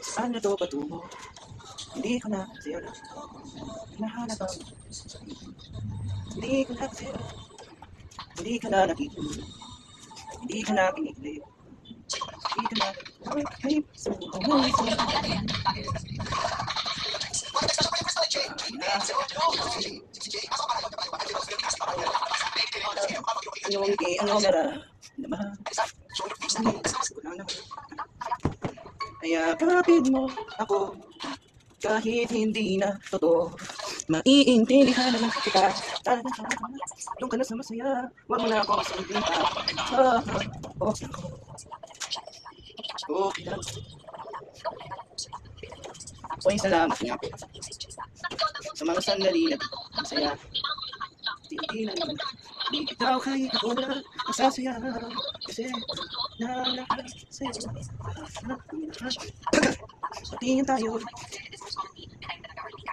Saan na to patungo? Hindi ko na sa'yo na Hinahanap ang Hindi ko na sa'yo Hindi ka na nakikinig Hindi ka na kinikilig Hindi ka na Ay, so, umuwi sa Yung ngiti, ano nara Naman Wala na Kaya kapit mo ako kahit hindi na totoo Maiintindihan naman kita. Doon ka na sa masaya Huwag mo na akong sundin pa. Ah, Oh, ako Okay lang. Ako'y salamat nga Sa mga sandali na masaya Hindi na naman Di ikaw kahit ako na Masasaya. Kasi Nakakasaya Patingin tayo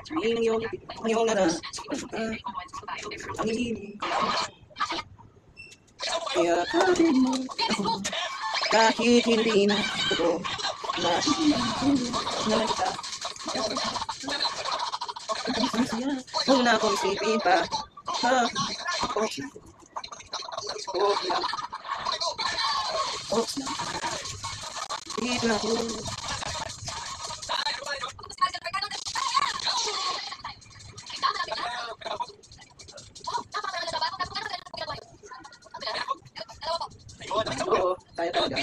Tingin ang iyong Ang iyong nara Ang hiling Kaya kapit mo ako Kahit hindi na Totoo Na Na kita Huwag na akong isipin pa Ha Okay Oh, Tira ko. Oo, kaya talaga.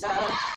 Sa...